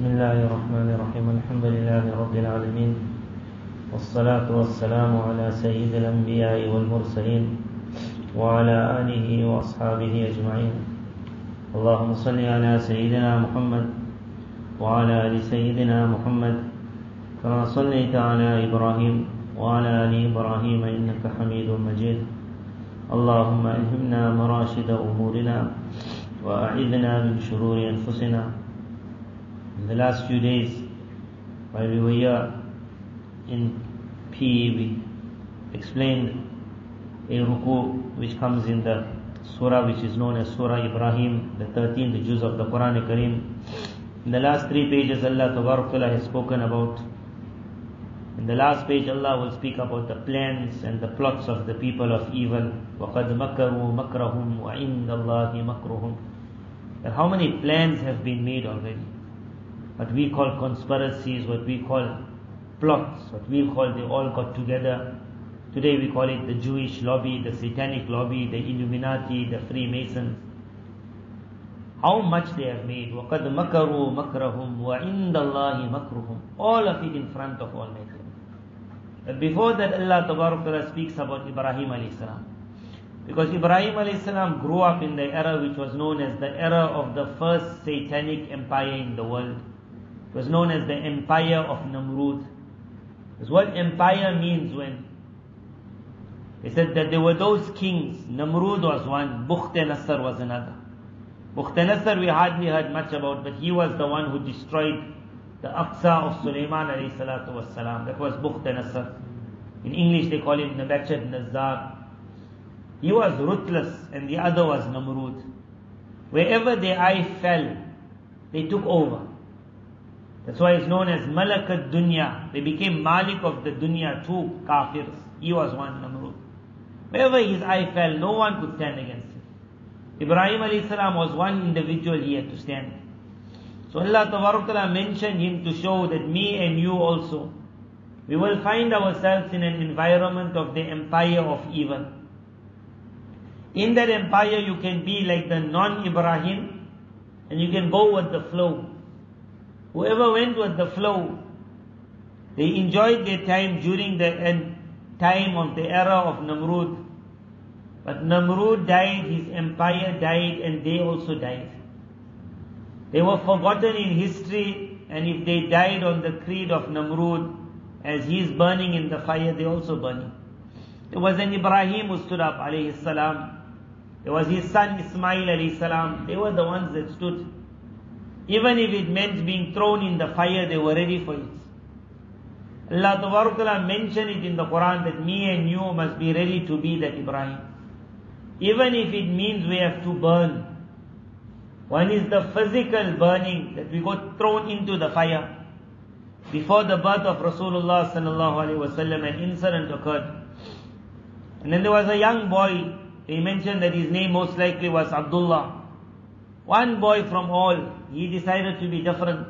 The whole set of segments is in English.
بسم الله الرحمن الرحيم الحمد لله رب العالمين والصلاة والسلام على سيد الأنبياء والمرسلين وعلى آله وأصحابه أجمعين. اللهم صل على سيدنا محمد وعلى آل سيدنا محمد كما صليت على إبراهيم وعلى آل إبراهيم إنك حميد مجيد. اللهم ألهمنا مراشد أمورنا وأعذنا من شرور أنفسنا the last few days, while we were here in PE, we explained a ruku which comes in the surah which is known as Surah Ibrahim, the 13th juz of the Quran Kareem. In the last three pages, Allah Ta'ala has spoken about. In the last page, Allah will speak about the plans and the plots of the people of evil. وَقَدْ مَكَرُوا مَكْرَهُمْ وَعِنْدَ اللَّهِ مَكْرُهُمْ That how many plans have been made already what we call conspiracies, what we call plots, what we call they all got together. Today we call it the Jewish lobby, the satanic lobby, the Illuminati, the Freemasons. How much they have made. وَقَدْ مَكَرُوا مَكْرَهُمْ وَعِنْدَ اللَّهِ مَكْرُهُمْ All of it in front of Almighty. But before that Allah Ta'ala speaks about Ibrahim alayhi salam. Because Ibrahim alayhi salam grew up in the era which was known as the era of the first satanic empire in the world. Was known as the empire of Namrud. Because what empire means when they said that there were those kings, Namrud was one, Bukht was another. Bukht we hardly heard much about, but he was the one who destroyed the Aqsa of Sulaiman salatu was salam. That was Bukht. In English they call him Nebuchadnezzar. He was ruthless and the other was Namrud. Wherever their eye fell, they took over. That's why it's known as Malakat Dunya. They became Malik of the Dunya, too, kafirs. He was one, Namrud. Wherever his eye fell, no one could stand against him. Ibrahim alayhi salam was one individual he had to stand. So Allah Ta'ala mentioned him to show that me and you also, we will find ourselves in an environment of the empire of evil. In that empire you can be like the non-Ibrahim and you can go with the flow. Whoever went with the flow, they enjoyed their time during the end time of the era of Namrud. But Namrud died, his empire died, and they also died. They were forgotten in history, and if they died on the creed of Namrud, as he is burning in the fire, they also burning. There was an Ibrahim who stood up, alayhi salam. There was his son Ismail alayhi salam. They were the ones that stood. Even if it meant being thrown in the fire, they were ready for it. Allah Ta'ala mentioned it in the Quran that me and you must be ready to be that Ibrahim. Even if it means we have to burn. One is the physical burning that we got thrown into the fire. Before the birth of Rasulullah sallallahu alaihi wasallam, an incident occurred. And then there was a young boy. They mentioned that his name most likely was Abdullah. One boy from all, he decided to be different.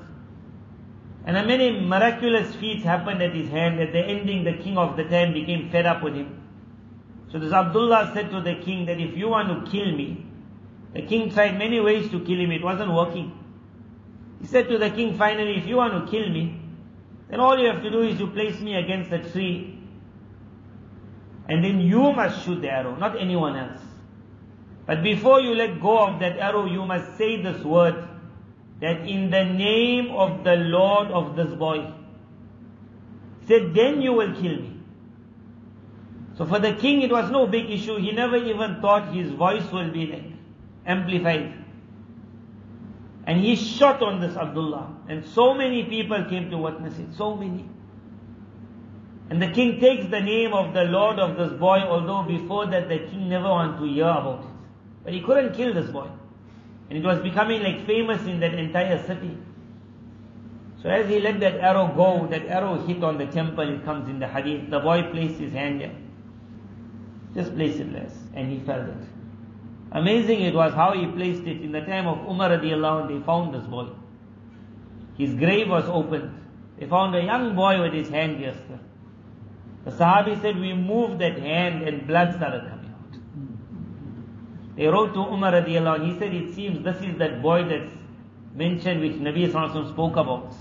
And many miraculous feats happened at his hand. At the ending, the king of the time became fed up with him. So this Abdullah said to the king that if you want to kill me, the king tried many ways to kill him, it wasn't working. He said to the king finally, if you want to kill me, then all you have to do is you place me against a tree. And then you must shoot the arrow, not anyone else. But before you let go of that arrow, you must say this word, that in the name of the Lord of this boy, said, then you will kill me. So for the king, it was no big issue. He never even thought his voice will be like amplified. And he shot on this Abdullah. And so many people came to witness it. So many. And the king takes the name of the Lord of this boy, although before that the king never wanted to hear about it. But he couldn't kill this boy. And it was becoming like famous in that entire city. So as he let that arrow go, that arrow hit on the temple, it comes in the hadith. The boy placed his hand there. Just place it less. And he felt it. Amazing it was how he placed it. In the time of Umar radiallahu anh, they found this boy. His grave was opened. They found a young boy with his hand here. The Sahabi said, we moved that hand and blood started coming They wrote to Umar radiallahu anh, he said, it seems this is that boy that's mentioned which Nabi Sallallahu spoke about.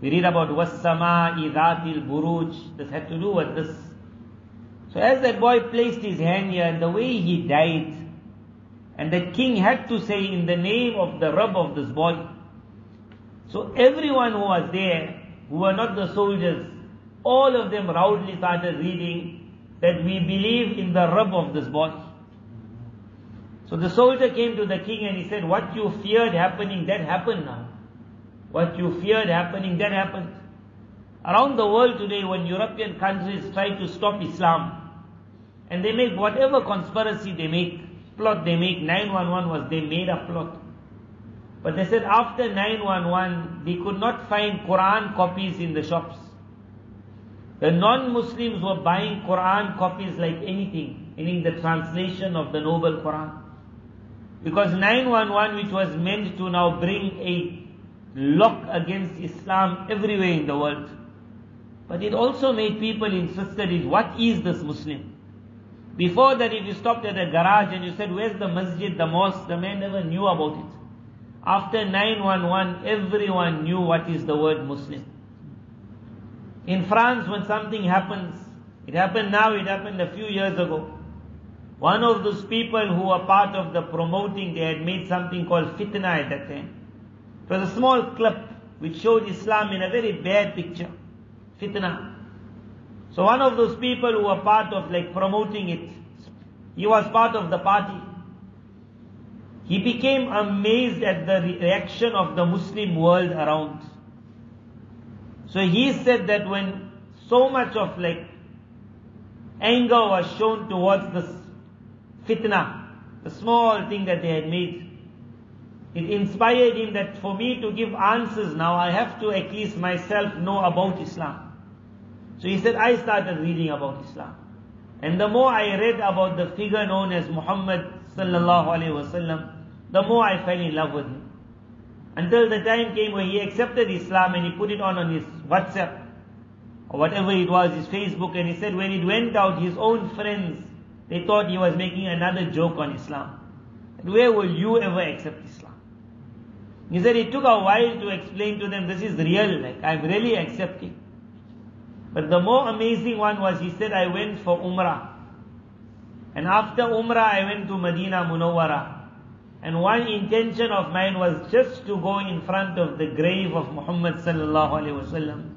We read about Wassama'i Dhatil Buruj. This had to do with this. So as that boy placed his hand here and the way he died, and the king had to say in the name of the Rabb of this boy. So everyone who was there, who were not the soldiers, all of them loudly started reading that we believe in the Rabb of this boy. So the soldier came to the king and he said, what you feared happening, that happened now. What you feared happening, that happened. Around the world today, when European countries try to stop Islam, and they make whatever conspiracy they make, plot they make, 911 was they made a plot. But they said after 911, they could not find Quran copies in the shops. The non-Muslims were buying Quran copies like anything, meaning the translation of the Noble Quran. Because 911, which was meant to now bring a lock against Islam everywhere in the world. But it also made people interested in what is this Muslim? Before that, if you stopped at a garage and you said, where's the masjid, the mosque, the man never knew about it. After 911, everyone knew what is the word Muslim. In France, when something happens, it happened now, it happened a few years ago. One of those people who were part of the promoting, they had made something called fitna at that time. It was a small clip which showed Islam in a very bad picture. Fitna. So one of those people who were part of like promoting it, he was part of the party. He became amazed at the reaction of the Muslim world around. So he said that when so much of like anger was shown towards this fitna, the small thing that they had made, it inspired him that for me to give answers now, I have to at least myself know about Islam. So he said, I started reading about Islam. And the more I read about the figure known as Muhammad sallallahu alaihi wasallam, the more I fell in love with him. Until the time came where he accepted Islam and he put it on on his WhatsApp or whatever it was, his Facebook, and he said when it went out, his own friends, they thought he was making another joke on Islam. Where will you ever accept Islam? He said it took a while to explain to them this is real, like I'm really accepting. But the more amazing one was he said I went for Umrah. And after Umrah I went to Medina Munawwara. And one intention of mine was just to go in front of the grave of Muhammad sallallahu alaihi wasallam.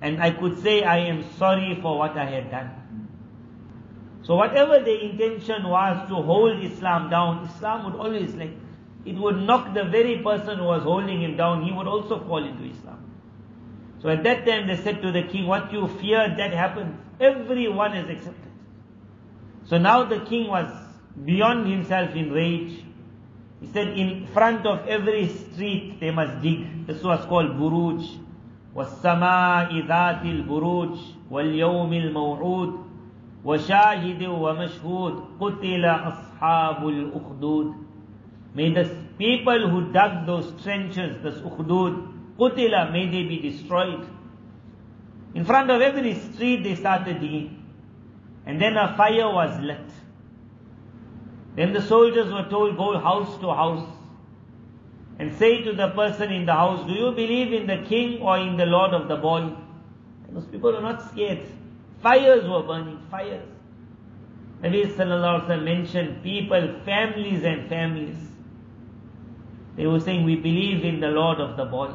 And I could say I am sorry for what I had done. So whatever the intention was to hold Islam down, Islam would always like, it would knock the very person who was holding him down, he would also fall into Islam. So at that time they said to the king, what you feared, that happened. Everyone is accepted. So now the king was beyond himself in rage. He said, in front of every street they must dig. This was called buruj. والسماء ذات البروج واليوم الموعود وشاهد ومشهود قتل أصحاب الأخدود May the people who dug those trenches, this ukhdud, qutila, may they be destroyed. In front of every street they started digging. And then a fire was lit. Then the soldiers were told, go house to house and say to the person in the house, do you believe in the king or in the lord of the boy? And those people were not scared. Fires were burning, fires. Nabi sallallahu alaihi wasallam mentioned people, families and families. They were saying, we believe in the lord of the boy.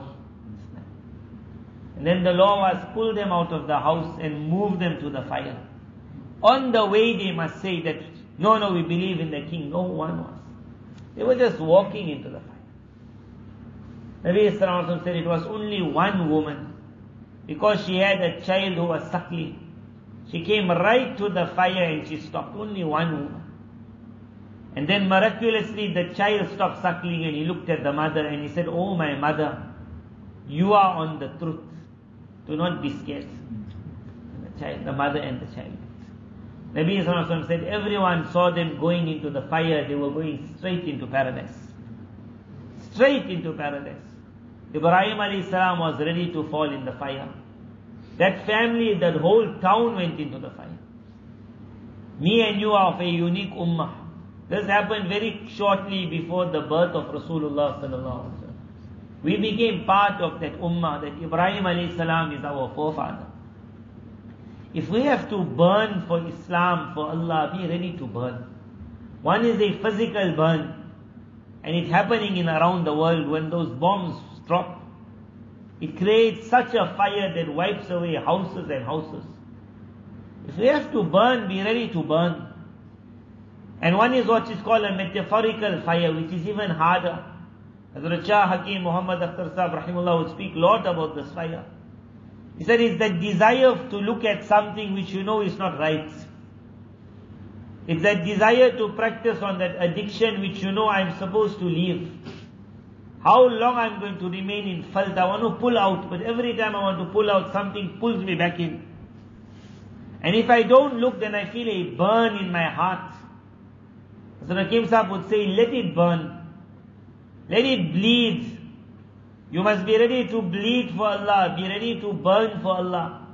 And then the law was pull them out of the house and move them to the fire. On the way they must say that, no, no, we believe in the king. No one was. They were just walking into the fire. Nabi Sallallahu said it was only one woman. Because she had a child who was suckling. She came right to the fire and she stopped. Only one woman. And then miraculously the child stopped suckling and he looked at the mother and he said, Oh my mother, you are on the truth. Do not be scared. And the child, the mother and the child. Nabi Sallallahu said, everyone saw them going into the fire, they were going straight into paradise. Straight into paradise. Ibrahim alayhi salam was ready to fall in the fire. That family, that whole town went into the fire. Me and you are of a unique ummah. This happened very shortly before the birth of Rasulullah sallallahu alaihi wasallam. We became part of that ummah that Ibrahim alayhi salam is our forefather. If we have to burn for Islam, for Allah, be ready to burn. One is a physical burn, and it's happening in around the world when those bombs drop. It creates such a fire that wipes away houses and houses. If we have to burn, be ready to burn. And one is what is called a metaphorical fire, which is even harder. Hazrat Shah Hakim Muhammad Akhtar Sahib Rahimullah would speak a lot about this fire. He said it's that desire to look at something which you know is not right. It's that desire to practice on that addiction which you know I'm supposed to leave. How long I'm going to remain in falt, I want to pull out, but every time I want to pull out, something pulls me back in. And if I don't look, then I feel a burn in my heart. So Hakim Sahib would say, let it burn. Let it bleed. You must be ready to bleed for Allah, be ready to burn for Allah.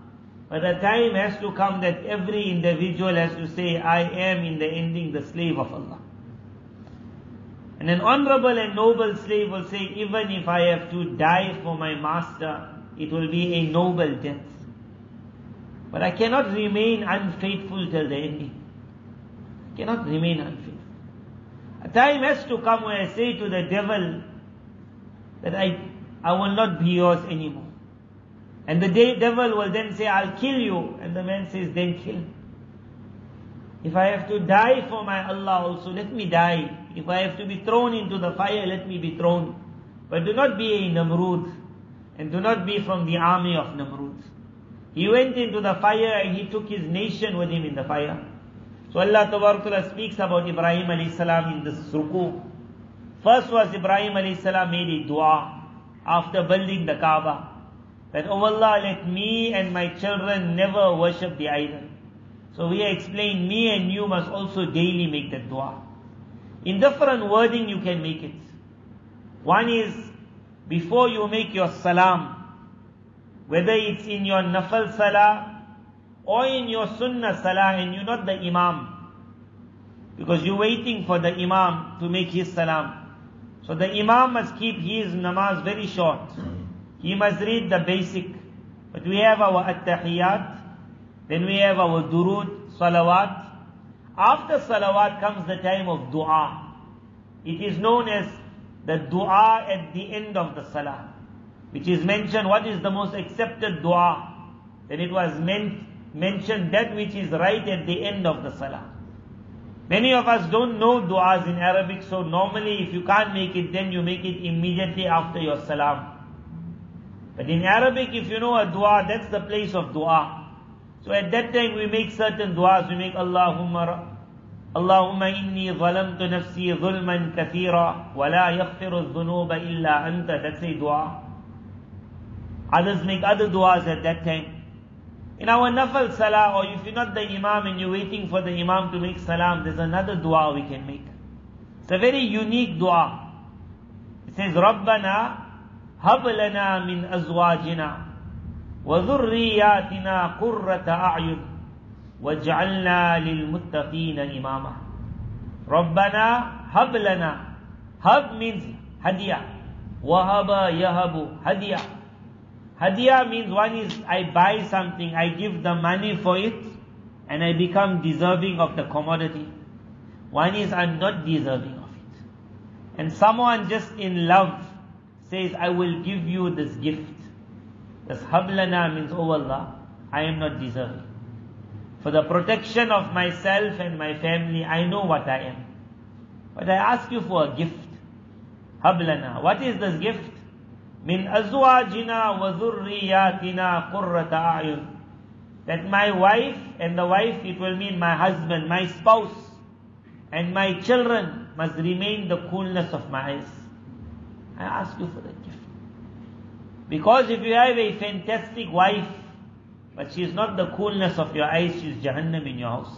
But the time has to come that every individual has to say, I am in the ending the slave of Allah. And an honorable and noble slave will say, even if I have to die for my master, it will be a noble death. But I cannot remain unfaithful till the ending. I cannot remain unfaithful. A time has to come where I say to the devil that I I will not be yours anymore. And the devil will then say, I'll kill you. And the man says, then kill. If I have to die for my Allah also, let me die. If I have to be thrown into the fire, let me be thrown. But do not be a Namrud. And do not be from the army of Namrud. He went into the fire and he took his nation with him in the fire. So Allah Ta'ala speaks about Ibrahim alayhi salam in this ruku. First was Ibrahim alayhi salam made a dua after building the Kaaba. That, oh Allah, let me and my children never worship the idol. So we explain, me and you must also daily make that dua. In different wording you can make it. One is, before you make your salam, whether it's in your nafal salah or in your sunnah salah and you're not the imam, because you're waiting for the imam to make his salam. So the Imam must keep his namaz very short. He must read the basic. But we have our attahiyat, then we have our durud, salawat. After salawat comes the time of dua. It is known as the dua at the end of the salah, which is mentioned, what is the most accepted dua? Then it was meant, mentioned that which is right at the end of the salah. Many of us don't know du'as in Arabic, so normally if you can't make it, then you make it immediately after your salam. But in Arabic, if you know a dua, that's the place of dua. So at that time we make certain du'as. We make Allahumma اللهم إني ظلمت نفسي ظلما كثيرا ولا يغفر الذنوب إلا أنت That's a dua. Others make other du'as at that time. In our nafal salah, or if you're not the imam and you're waiting for the imam to make salam, there's another dua we can make. It's a very unique dua. It says, رَبَّنَا هَبْ لَنَا مِنْ أَزْوَاجِنَا وَذُرِّيَّاتِنَا قُرَّةَ أَعْيُنٍ وَاجْعَلْنَا لِلْمُتَّقِينَ إِمَامًا رَبَّنَا هَبْ لَنَا Hab means hadiah. Wahaba yahabu hadiah. Hadiah means one is I buy something, I give the money for it, and I become deserving of the commodity. One is I'm not deserving of it. And someone just in love says, I will give you this gift. This hablana means, oh Allah, I am not deserving. For the protection of myself and my family, I know what I am. But I ask you for a gift. Hablana. What is this gift? min azwajina wa dhurriyatina qurrata a'yun. That my wife and the wife, it will mean my husband, my spouse, and my children must remain the coolness of my eyes. I ask you for that gift. Because if you have a fantastic wife, but she is not the coolness of your eyes, she is Jahannam in your house.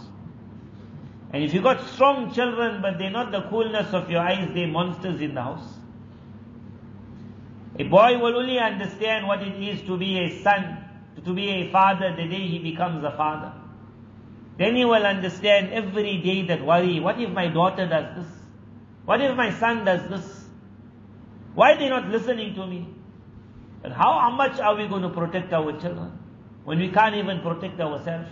And if you got strong children, but they're not the coolness of your eyes, they're monsters in the house. A boy will only understand what it is to be a son, to be a father the day he becomes a father. Then he will understand every day that worry, what if my daughter does this? What if my son does this? Why are they not listening to me? And how, much are we going to protect our children when we can't even protect ourselves?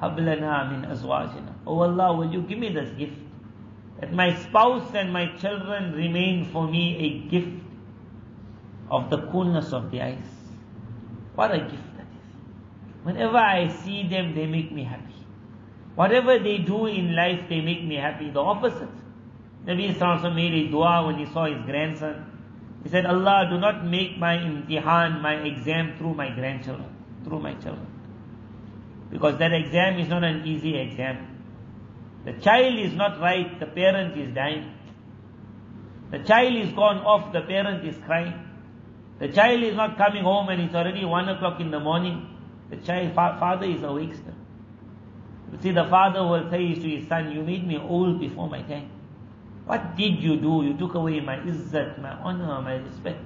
Hablana min azwajina. Oh Allah, will you give me this gift? That my spouse and my children remain for me a gift of the coolness of the eyes. What a gift that is. Whenever I see them, they make me happy. Whatever they do in life, they make me happy. The opposite. Nabi Sallallahu made a dua when he saw his grandson. He said, Allah, do not make my imtihan, my exam through my grandchildren, through my children. Because that exam is not an easy exam. The child is not right, the parent is dying. The child is gone off, the parent is crying. The child is not coming home and it's already one o'clock in the morning. The child, fa- father is awake still. You see, the father will say to his son, you made me old before my time. What did you do? You took away my izzat, my honor, my respect.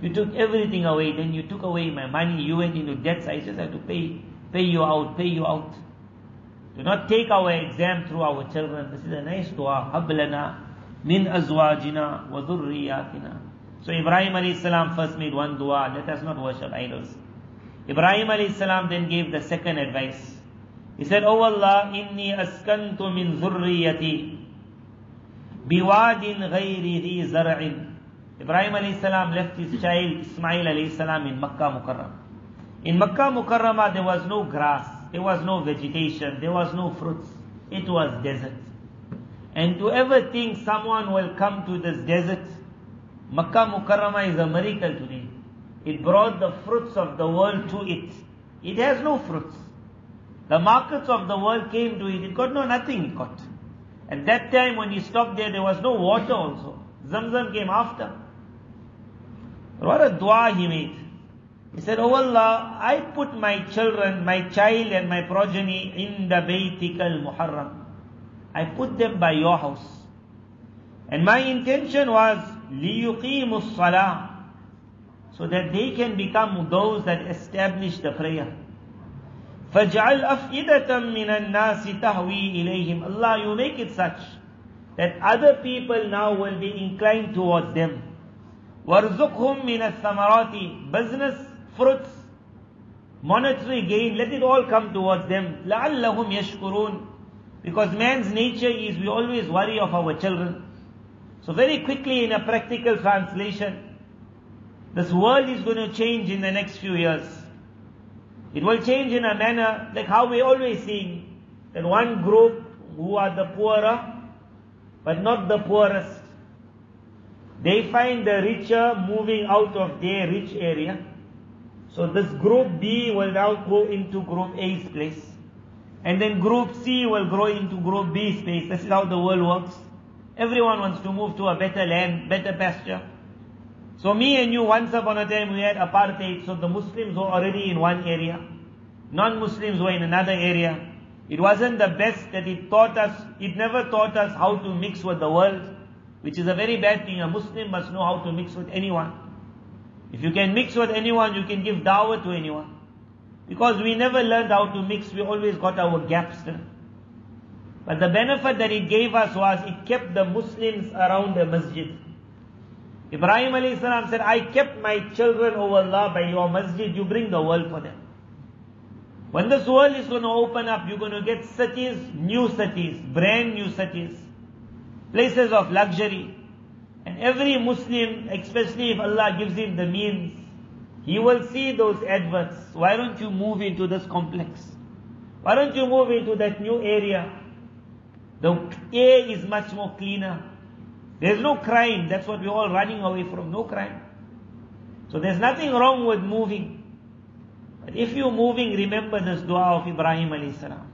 You took everything away, then you took away my money, you went into debts, I just have to pay, pay you out, pay you out. Do not take our exam through our children. This is a nice dua. Hablana min azwajina wa dhurriyatina. So Ibrahim alayhi salam first made one dua, let us not worship idols. Ibrahim alayhi salam then gave the second advice. He said, Oh Allah, inni askantu min dhurriyati biwadin ghayri dhi zar'in. Ibrahim alayhi salam left his child Ismail alayhi salam in Makkah Mukarram. In Makkah Mukarramah there was no grass, there was no vegetation, there was no fruits. It was desert. And to ever think someone will come to this desert, Makkah Mukarramah is a miracle today. It brought the fruits of the world to it. It has no fruits. The markets of the world came to it. It got no nothing it got. At that time when he stopped there, there was no water also. Zamzam came after. What a dua he made. He said, Oh Allah, I put my children, my child and my progeny in the Baytik al-Muharram. I put them by your house. And my intention was, لِيُقِيمُ الصَّلَاةِ So that they can become those that establish the prayer. فَجْعَلْ أَفْئِدَةً مِّنَ النَّاسِ تَهْوِي إِلَيْهِمْ Allah, you make it such that other people now will be inclined towards them. وَارْزُقْهُمْ مِنَ الثَّمَرَاتِ Business, fruits, monetary gain, let it all come towards them. لَعَلَّهُمْ يَشْكُرُونَ Because man's nature is we always worry of our children. So very quickly in a practical translation, this world is going to change in the next few years. It will change in a manner like how we always see that one group who are the poorer, but not the poorest. They find the richer moving out of their rich area. So this group B will now go into group A's place. And then group C will grow into group B's place. This is how the world works. Everyone wants to move to a better land, better pasture. So me and you, once upon a time we had apartheid, so the Muslims were already in one area. Non-Muslims were in another area. It wasn't the best that it taught us, it never taught us how to mix with the world, which is a very bad thing. A Muslim must know how to mix with anyone. If you can mix with anyone, you can give dawah to anyone. Because we never learned how to mix, we always got our gaps there. But the benefit that it gave us was it kept the Muslims around the masjid. Ibrahim alayhi salam said, I kept my children, O Allah, by your masjid, you bring the world for them. When this world is going to open up, you're going to get cities, new cities, brand new cities, places of luxury. And every Muslim, especially if Allah gives him the means, he will see those adverts. Why don't you move into this complex? Why don't you move into that new area? The air is much more cleaner. There's no crime. That's what we're all running away from. No crime. So there's nothing wrong with moving. But if you're moving, remember this dua of Ibrahim alayhi salam.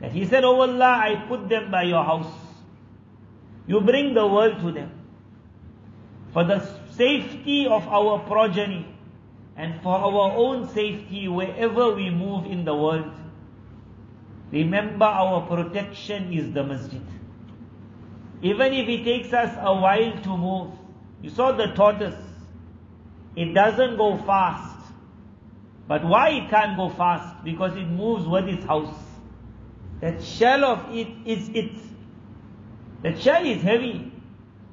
That he said, Oh Allah, I put them by your house. You bring the world to them. For the safety of our progeny and for our own safety wherever we move in the world. Remember our protection is the masjid. Even if it takes us a while to move, you saw the tortoise, it doesn't go fast. But why it can't go fast? Because it moves with its house. That shell of it is it. That shell is heavy.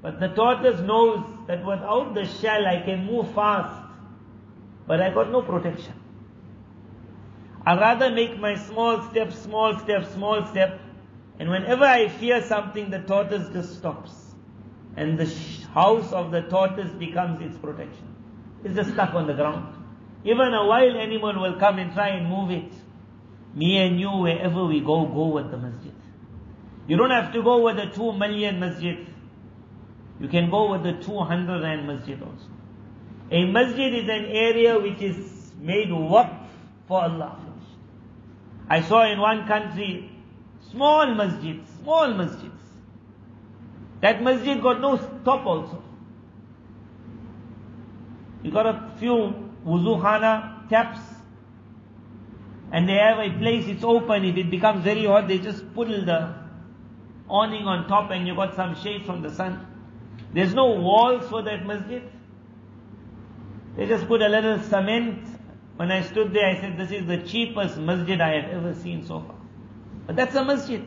But the tortoise knows that without the shell I can move fast, but I got no protection. I'd rather make my small step, small step, small step, and whenever I fear something, the tortoise just stops. And the house of the tortoise becomes its protection. It's just stuck on the ground. Even a wild animal will come and try and move it. Me and you, wherever we go, go with the masjid. You don't have to go with the two million masjid. You can go with the 200 rand masjid also. A masjid is an area which is made waqf for Allah. I saw in one country small masjids, small masjids. That masjid got no top also. You got a few wuzuhana taps and they have a place, it's open. If it becomes very hot, they just put the awning on top and you got some shade from the sun. There's no walls for that masjid. They just put a little cement. When I stood there, I said, this is the cheapest masjid I have ever seen so far. But that's a masjid.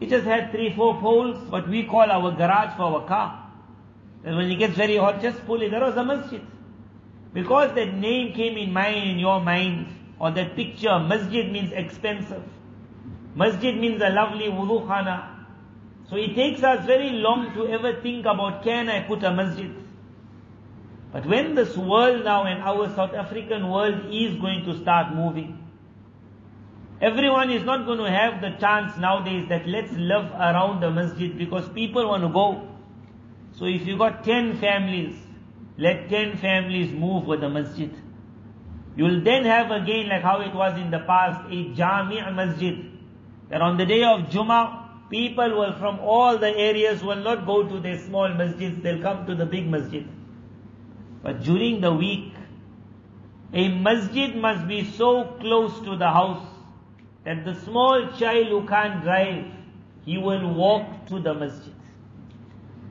It just had three, four poles, what we call our garage for our car. And when it gets very hot, just pull it. That was a masjid. Because that name came in mind, in your mind, or that picture, masjid means expensive. Masjid means a lovely wudu khana. So it takes us very long to ever think about, can I put a masjid? But when this world now and our South African world is going to start moving, everyone is not going to have the chance nowadays that let's live around the masjid because people want to go. So if you got 10 families, let 10 families move with the masjid. You'll then have again like how it was in the past, a jami' masjid. That on the day of Jummah, people will from all the areas will not go to their small masjids, they'll come to the big masjid. But during the week, a masjid must be so close to the house that the small child who can't drive, he will walk to the masjid.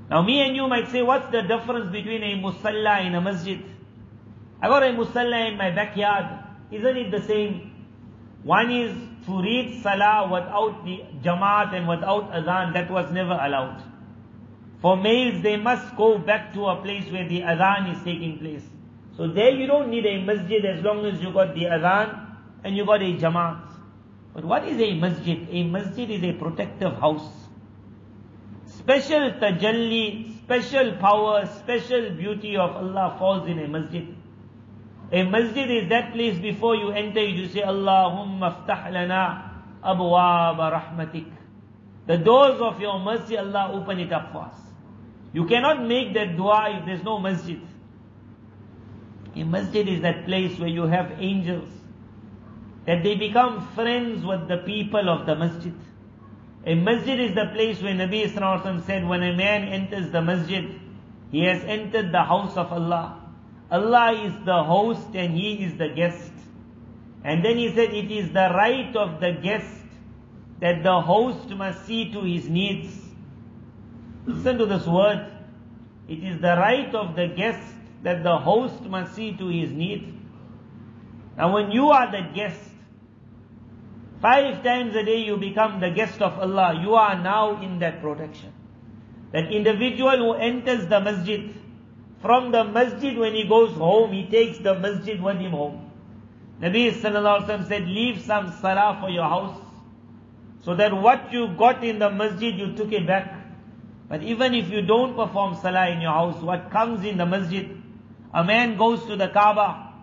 Now me and you might say, what's the difference between a musalla and a masjid? I got a musalla in my backyard. Isn't it the same? One is to read salah without the jamaat and without adhan. That was never allowed. For males, they must go back to a place where the adhan is taking place. So there you don't need a masjid as long as you got the adhan and you got a jamaat. But what is a masjid? A masjid is a protective house. Special tajalli, special power, special beauty of Allah falls in a masjid. A masjid is that place before you enter, you say, Allahumma ftah lana abwaab rahmatik. The doors of your mercy, Allah open it up for us. You cannot make that dua if there's no masjid. A masjid is that place where you have angels, that they become friends with the people of the masjid. A masjid is the place where Nabi Sallallahu said, when a man enters the masjid, he has entered the house of Allah. Allah is the host and He is the guest. And then He said, it is the right of the guest that the host must see to his needs. Listen to this word. It is the right of the guest that the host must see to his needs. Now when you are the guest, five times a day you become the guest of Allah, you are now in that protection. That individual who enters the masjid, from the masjid when he goes home, he takes the masjid with him home. Nabi sallallahu alaihi said, leave some salah for your house. So that what you got in the masjid, you took it back. But even if you don't perform salah in your house, what comes in the masjid, a man goes to the Kaaba,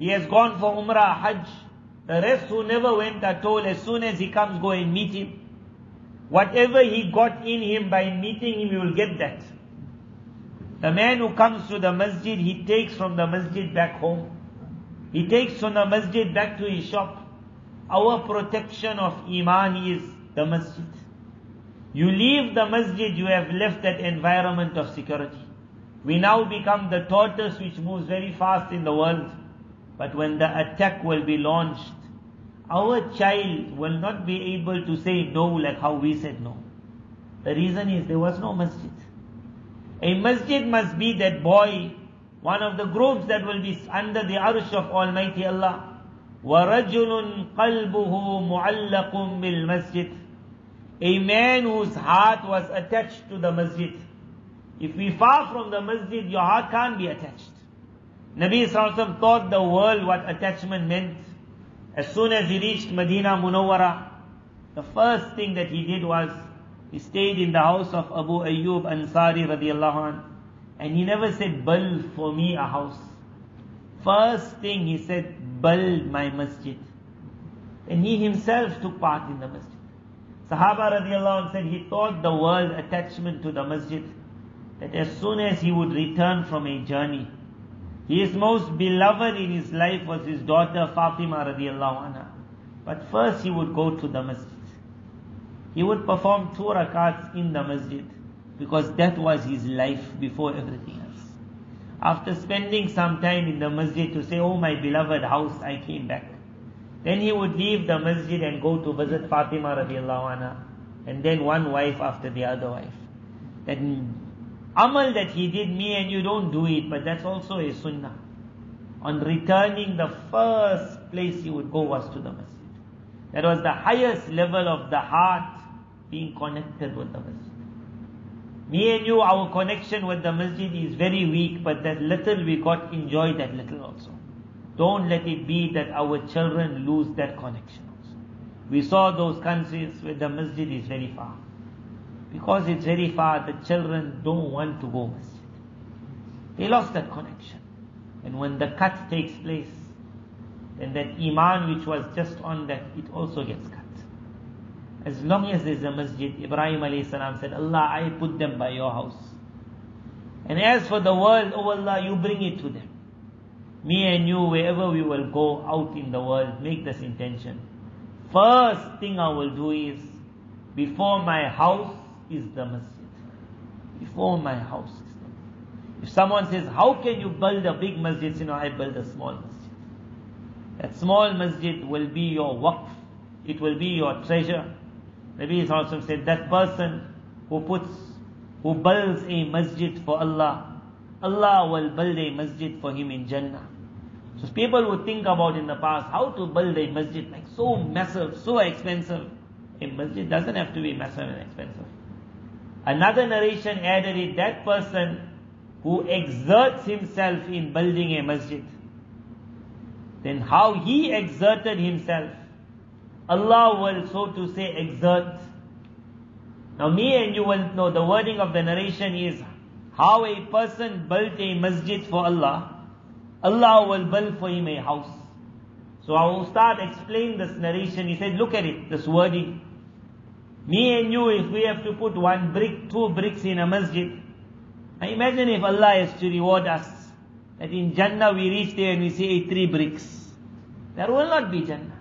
he has gone for Umrah, Hajj. The rest who never went at all, as soon as he comes, go and meet him. Whatever he got in him by meeting him, you will get that. The man who comes to the masjid, he takes from the masjid back home. He takes from the masjid back to his shop. Our protection of Iman is the masjid. You leave the masjid, you have left that environment of security. We now become the tortoise which moves very fast in the world. But when the attack will be launched, our child will not be able to say no like how we said no. The reason is there was no masjid. A masjid must be that boy, one of the groups that will be under the arsh of Almighty Allah. وَرَجُلٌ قَلْبُهُ مُعَلَّقٌ بِالْمَسْجِدِ A man whose heart was attached to the masjid. If we far from the masjid, your heart can't be attached. Nabi Sallallahu taught the world what attachment meant. As soon as he reached Medina Munawwara, the first thing that he did was he stayed in the house of Abu Ayyub Ansari radiallahu anh, and he never said, build for me a house. First thing he said, build my masjid. And he himself took part in the masjid. Sahaba radiallahu anh said he taught the world attachment to the masjid. That as soon as he would return from a journey, his most beloved in his life was his daughter Fatima radiallahu anha. But first he would go to the masjid. He would perform two rakats in the masjid because that was his life before everything else. After spending some time in the masjid to say, Oh my beloved house, I came back. Then he would leave the masjid and go to visit Fatima radiallahu anha. And then one wife after the other wife. That amal that he did, me and you don't do it, but that's also a sunnah. On returning, the first place he would go was to the masjid. That was the highest level of the heart being connected with the masjid. Me and you, our connection with the masjid is very weak, but that little we got, enjoy that little also. Don't let it be that our children lose that connection also. We saw those countries where the masjid is very far. Because it's very far, the children don't want to go masjid. They lost that connection. And when the cut takes place, then that iman which was just on that, it also gets cut. As long as there's a masjid, Ibrahim salam said, Allah, I put them by your house. And as for the world, oh Allah, you bring it to them. Me and you, wherever we will go out in the world, make this intention. First thing I will do is, before my house is the masjid. Before my house is the masjid. If someone says, how can you build a big masjid? You know, I build a small masjid. That small masjid will be your waqf. It will be your treasure. Nabi also said, that person who puts, who builds a masjid for Allah, Allah will build a masjid for him in Jannah. So people would think about in the past how to build a masjid like so massive, so expensive. A masjid doesn't have to be massive and expensive. Another narration added it, that person who exerts himself in building a masjid, then how he exerted himself, Allah will so to say exert. Now me and you will know the wording of the narration is how a person built a masjid for Allah, Allah will build for him a house. So I will start explaining this narration. He said, look at it, this wording. Me and you, if we have to put one brick, two bricks in a masjid, I imagine if Allah is to reward us, that in Jannah we reach there and we see three bricks. There will not be Jannah.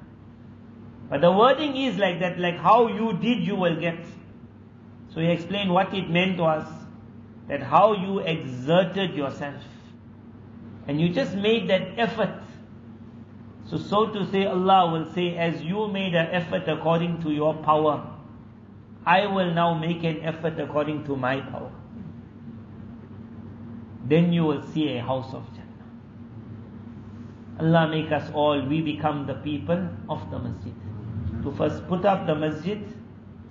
But the wording is like that, like how you did, you will get. So he explained what it meant was that how you exerted yourself. And you just made that effort. So, so to say, Allah will say, as you made an effort according to your power, I will now make an effort according to my power. Then you will see a house of Jannah. Allah make us all, we become the people of the masjid. To first put up the masjid,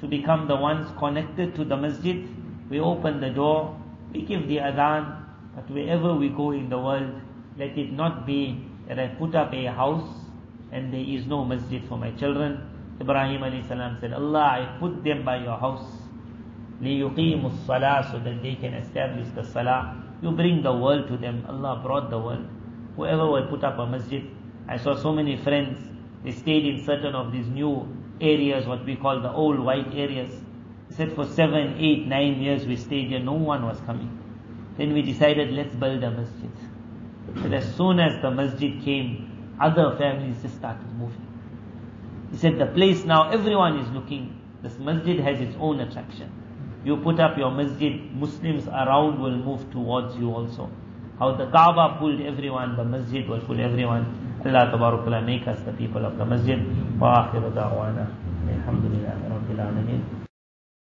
to become the ones connected to the masjid, we open the door, we give the adhan, but wherever we go in the world, let it not be that I put up a house and there is no masjid for my children. Ibrahim alayhi salam said, Allah, I put them by your house. لِيُقِيمُ الصَّلَاةِ so that they can establish the salah. You bring the world to them. Allah brought the world. Whoever will put up a masjid. I saw so many friends, they stayed in certain of these new areas, what we call the old white areas. He said for seven, eight, nine years we stayed here, no one was coming. Then we decided, let's build a masjid. But as soon as the masjid came, other families just started moving. He said, the place now, everyone is looking. This masjid has its own attraction. You put up your masjid, Muslims around will move towards you also. How the Kaaba pulled everyone, the masjid will pull everyone. Allah Tabarakala make us the people of the masjid. Da'wana. Alhamdulillah Rabbil Alameen.